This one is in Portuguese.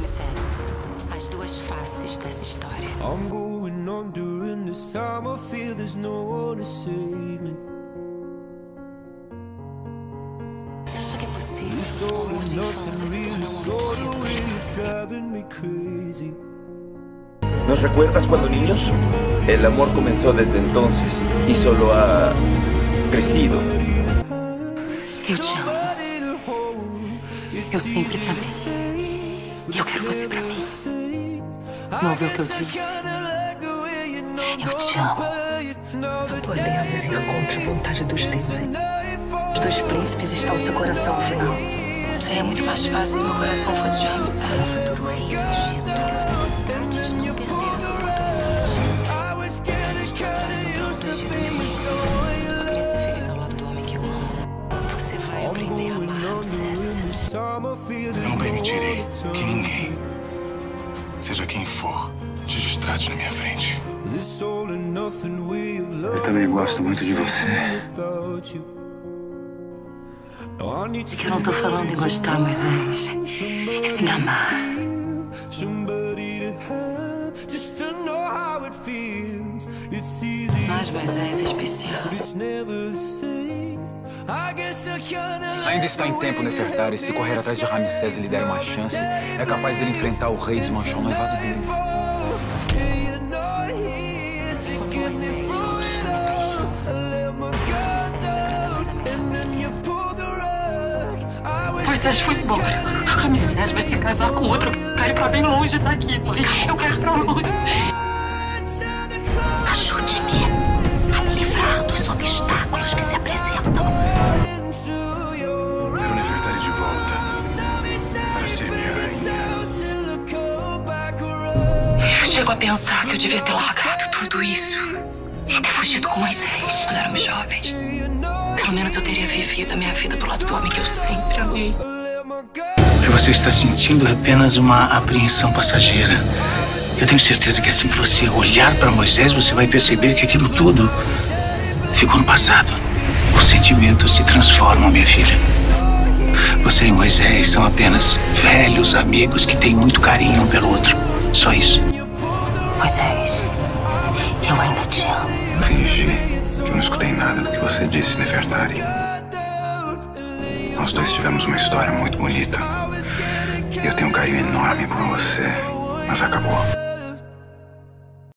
Ramsés. As duas faces dessa história. I'm going on during this time. I feel there's no one to save me. Você acha que é possível o amor de infância se tornar um amor verdadeiro? You're driving me crazy. ¿Nos recuerdas cuando niños? El amor comenzó desde entonces y solo ha crecido. Eu te amo. Eu sempre te amei. E eu quero você pra mim. Não ouviu o que eu disse? Eu te amo. Não podemos ir contra a vontade dos deuses. Os dois príncipes estão no seu coração, afinal. Seria muito mais fácil se meu coração fosse de Ramsés. O futuro rei do Egito. De não perder essa permitirei que ninguém, seja quem for, te distrate na minha frente. Eu também gosto muito de você. É que eu não tô falando em gostar, Moisés. É se me amar. Mas Moisés é especial. Ainda está em tempo, Nefertari. Se correr atrás de Ramsés e lhe der uma chance, é capaz dele enfrentar o rei e desmanchar o noivado dele. Moisés foi embora. Ramsés vai se casar com outro cara pra bem longe daqui, mãe. Eu quero pra longe. Chego a pensar que eu devia ter largado tudo isso e ter fugido com Moisés quando éramos jovens. Pelo menos eu teria vivido a minha vida do lado do homem que eu sempre amei. O que você está sentindo é apenas uma apreensão passageira. Eu tenho certeza que assim que você olhar para Moisés, você vai perceber que aquilo tudo ficou no passado. Os sentimentos se transformam, minha filha. Você e Moisés são apenas velhos amigos que têm muito carinho um pelo outro. Só isso. Moisés, eu ainda te amo. Fingi que não escutei nada do que você disse, Nefertari. Nós dois tivemos uma história muito bonita. Eu tenho um carinho enorme por você. Mas acabou.